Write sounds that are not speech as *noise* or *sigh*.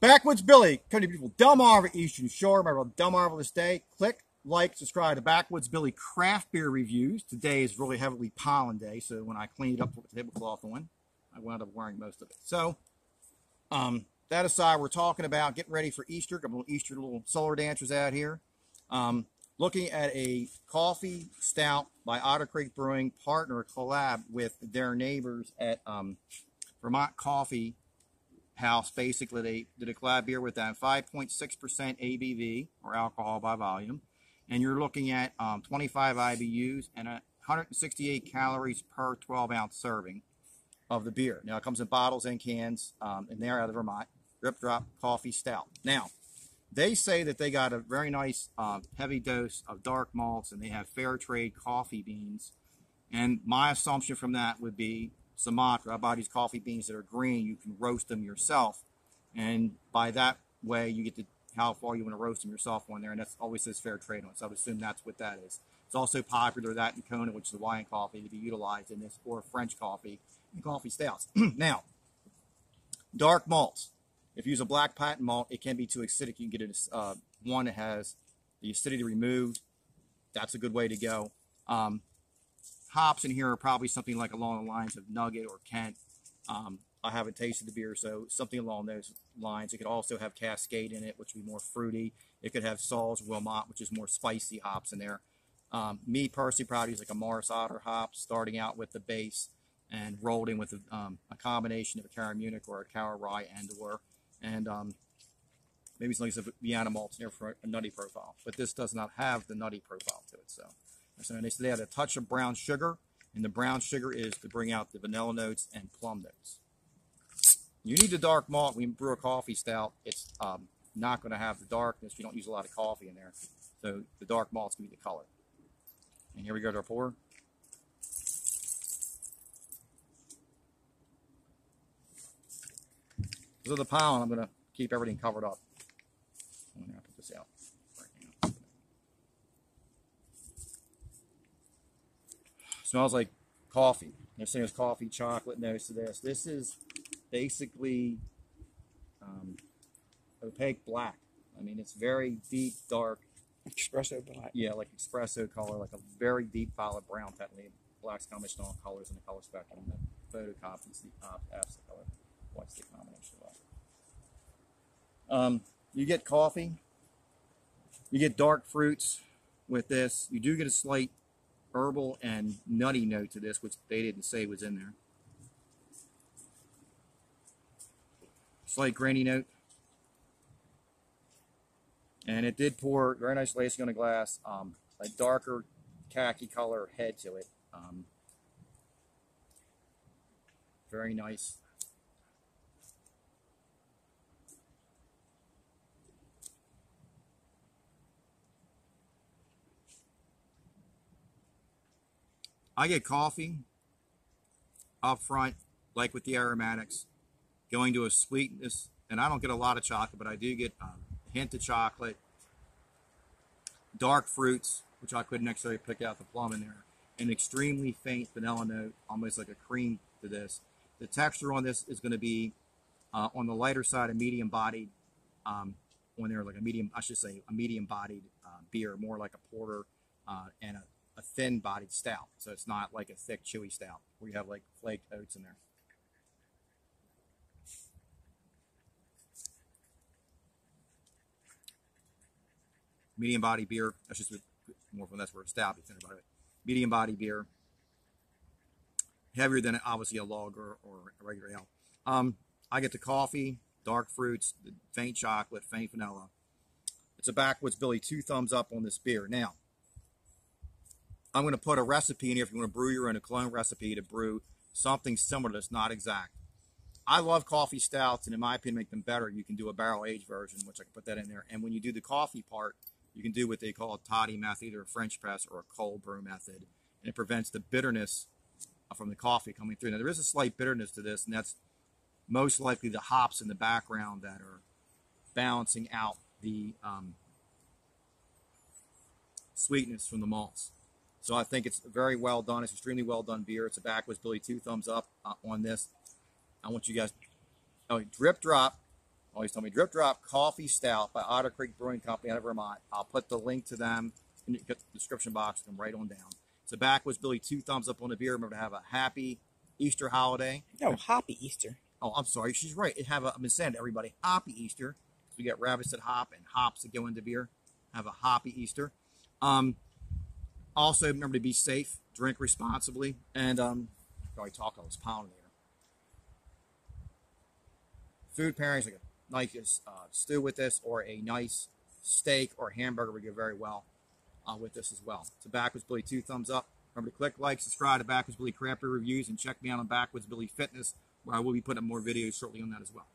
Backwoods Billy, coming to beautiful Delmarva Eastern Shore. Remember, Delmarva this day. Click, like, subscribe to Backwoods Billy Craft Beer Reviews. Today is really heavily pollen day, so when I cleaned up, the tablecloth on, I wound up wearing most of it. So, um, that aside, we're talking about getting ready for Easter. Got a little Easter little solar dancers out here. Um, looking at a coffee stout by Otter Creek Brewing partner collab with their neighbors at um, Vermont Coffee House. Basically, they did a collab beer with that 5.6% ABV or alcohol by volume, and you're looking at um, 25 IBUs and 168 calories per 12 ounce serving of the beer. Now it comes in bottles and cans, um, and they're out of Vermont. Drip Drop Coffee Stout. Now, they say that they got a very nice uh, heavy dose of dark malts and they have fair trade coffee beans. And my assumption from that would be Sumatra. I buy these coffee beans that are green. You can roast them yourself. And by that way, you get to how far you want to roast them yourself on there. And that's always says fair trade on it. So I would assume that's what that is. It's also popular that in Kona, which is Hawaiian coffee, to be utilized in this, or French coffee and coffee stouts. *clears throat* now, dark malts. If you use a black patent malt, it can be too acidic. You can get it uh, one that has the acidity removed. That's a good way to go. Um, hops in here are probably something like along the lines of Nugget or Kent. Um, I haven't tasted the beer, so something along those lines. It could also have Cascade in it, which would be more fruity. It could have Saul's Willamette, which is more spicy hops in there. Um, me personally probably use like a Maris Otter hop, starting out with the base and rolled in with a, um, a combination of a Cara Munich or a Cara Rye and or and um, maybe some like a Vienna malt in there for a nutty profile. But this does not have the nutty profile to it. So, so they said they had a touch of brown sugar, and the brown sugar is to bring out the vanilla notes and plum notes. You need the dark malt when you brew a coffee stout. It's um, not going to have the darkness. You don't use a lot of coffee in there. So the dark malt's going to be the color. And here we go to our pour. Because of the pollen, I'm going to keep everything covered up. I'm going to put this out. Smells like coffee. They're saying it's coffee, chocolate notes to this. This is basically um, opaque black. I mean, it's very deep, dark. Espresso black. Yeah, like espresso color, like a very deep violet brown, technically. Black's combination all colors in the color spectrum. The photocopies the uh, F's the color. What's the combination of that? Um, you get coffee. You get dark fruits with this. You do get a slight herbal and nutty note to this, which they didn't say was in there. Slight grainy note. And it did pour very nice lacing on the glass, um, a darker khaki color head to it. Um, very nice. I get coffee up front, like with the aromatics, going to a sweetness, and I don't get a lot of chocolate, but I do get um, a hint of chocolate, dark fruits, which I couldn't necessarily pick out the plum in there, an extremely faint vanilla note, almost like a cream to this. The texture on this is going to be uh, on the lighter side, a medium bodied, um, on there like a medium, I should say, a medium bodied uh, beer, more like a porter uh, and a a thin bodied stout. So it's not like a thick, chewy stout where you have like flaked oats in there. Medium body beer. That's just more from that's where stout thinner body. Medium body beer. Heavier than obviously a lager or a regular ale. Um, I get the coffee, dark fruits, faint chocolate, faint vanilla. It's a backwoods Billy two thumbs up on this beer. Now, I'm going to put a recipe in here if you want to brew your own a clone recipe to brew something similar that's not exact. I love coffee stouts, and in my opinion, make them better. You can do a barrel aged version, which I can put that in there. And when you do the coffee part, you can do what they call a toddy method, either a French press or a cold brew method, and it prevents the bitterness from the coffee coming through. Now there is a slight bitterness to this, and that's most likely the hops in the background that are balancing out the um, sweetness from the malts. So I think it's very well done. It's extremely well done beer. It's a backwoods Billy two thumbs up uh, on this. I want you guys. Oh, drip drop Always tell me Drip Drop Coffee Stout by Otter Creek Brewing Company out of Vermont. I'll put the link to them in the description box and right on down. So Backwoods Billy, two thumbs up on the beer. Remember to have a happy Easter holiday. No, Hoppy Easter. Oh, I'm sorry. She's right. It have a, I've been saying to everybody, happy Easter. We got rabbits that hop and hops that go into beer. Have a hoppy Easter. Um, also, remember to be safe, drink responsibly, and um, probably talk I was pounding there. Food pairings like a nice uh, stew with this, or a nice steak or hamburger would go very well uh, with this as well. So Backwoods Billy, two thumbs up. Remember to click like, subscribe to Backwoods Billy Beer Reviews, and check me out on Backwoods Billy Fitness, where I will be putting up more videos shortly on that as well.